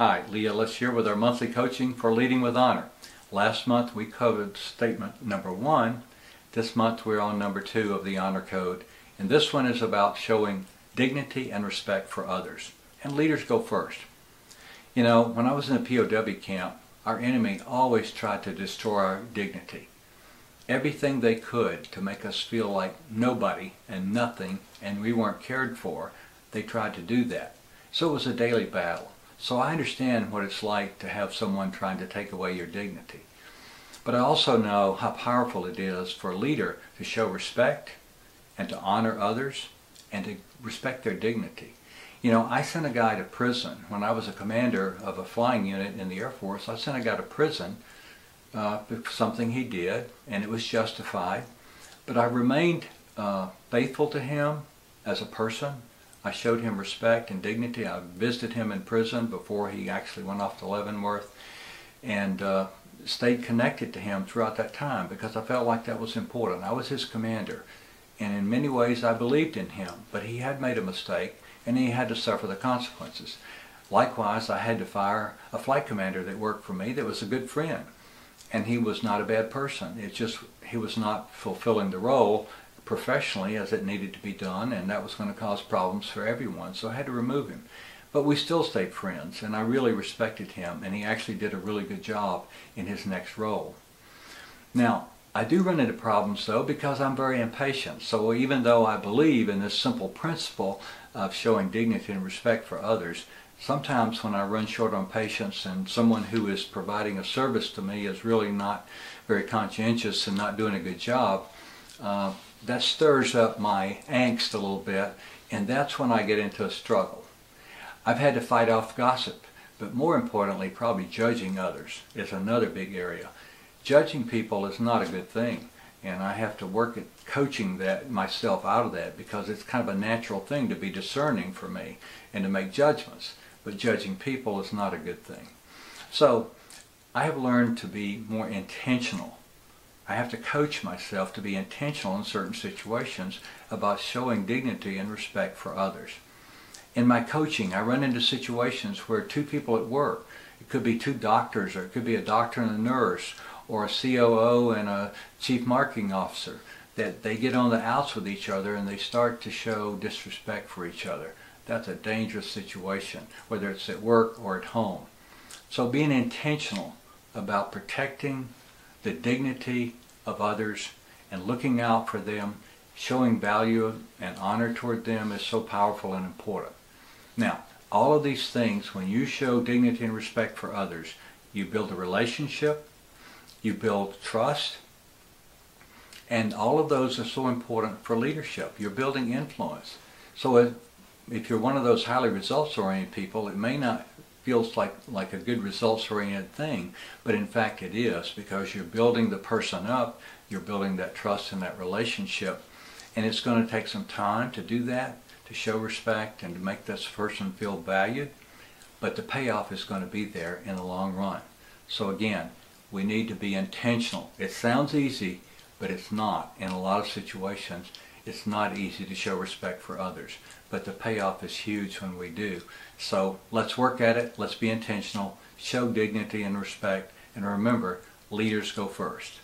Hi, Lee Ellis here with our monthly coaching for Leading with Honor. Last month we covered statement number one. This month we're on number two of the Honor Code. And this one is about showing dignity and respect for others. And leaders go first. You know, when I was in a POW camp, our enemy always tried to destroy our dignity. Everything they could to make us feel like nobody and nothing and we weren't cared for, they tried to do that. So it was a daily battle. So I understand what it's like to have someone trying to take away your dignity. But I also know how powerful it is for a leader to show respect and to honor others and to respect their dignity. You know, I sent a guy to prison. When I was a commander of a flying unit in the Air Force, I sent a guy to prison uh, for something he did, and it was justified. But I remained uh, faithful to him as a person I showed him respect and dignity. I visited him in prison before he actually went off to Leavenworth and uh, stayed connected to him throughout that time because I felt like that was important. I was his commander and in many ways I believed in him, but he had made a mistake and he had to suffer the consequences. Likewise, I had to fire a flight commander that worked for me that was a good friend and he was not a bad person. It's just he was not fulfilling the role professionally as it needed to be done, and that was going to cause problems for everyone, so I had to remove him. But we still stayed friends, and I really respected him, and he actually did a really good job in his next role. Now, I do run into problems though because I'm very impatient. So even though I believe in this simple principle of showing dignity and respect for others, sometimes when I run short on patience and someone who is providing a service to me is really not very conscientious and not doing a good job, uh, that stirs up my angst a little bit, and that's when I get into a struggle. I've had to fight off gossip, but more importantly, probably judging others is another big area. Judging people is not a good thing, and I have to work at coaching that myself out of that because it's kind of a natural thing to be discerning for me and to make judgments, but judging people is not a good thing. So I have learned to be more intentional I have to coach myself to be intentional in certain situations about showing dignity and respect for others. In my coaching, I run into situations where two people at work, it could be two doctors, or it could be a doctor and a nurse, or a COO and a chief marketing officer, that they get on the outs with each other and they start to show disrespect for each other. That's a dangerous situation, whether it's at work or at home. So being intentional about protecting the dignity of others and looking out for them, showing value and honor toward them is so powerful and important. Now, all of these things, when you show dignity and respect for others, you build a relationship, you build trust, and all of those are so important for leadership. You're building influence. So if, if you're one of those highly results-oriented people, it may not feels like, like a good results-oriented thing, but in fact it is because you're building the person up, you're building that trust and that relationship, and it's going to take some time to do that, to show respect and to make this person feel valued, but the payoff is going to be there in the long run. So again, we need to be intentional. It sounds easy, but it's not. In a lot of situations, it's not easy to show respect for others, but the payoff is huge when we do. So let's work at it, let's be intentional, show dignity and respect, and remember, leaders go first.